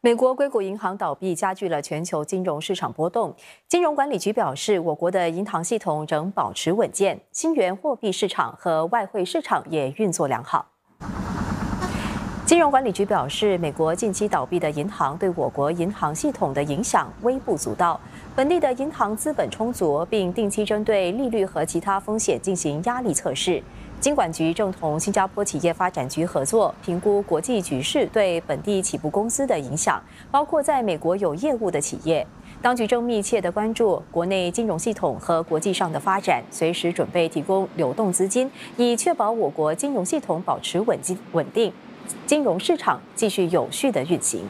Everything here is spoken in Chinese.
美国硅谷银行倒闭加剧了全球金融市场波动。金融管理局表示，我国的银行系统仍保持稳健，新元货币市场和外汇市场也运作良好。金融管理局表示，美国近期倒闭的银行对我国银行系统的影响微不足道。本地的银行资本充足，并定期针对利率和其他风险进行压力测试。金管局正同新加坡企业发展局合作，评估国际局势对本地起步公司的影响，包括在美国有业务的企业。当局正密切的关注国内金融系统和国际上的发展，随时准备提供流动资金，以确保我国金融系统保持稳定稳定。金融市场继续有序的运行。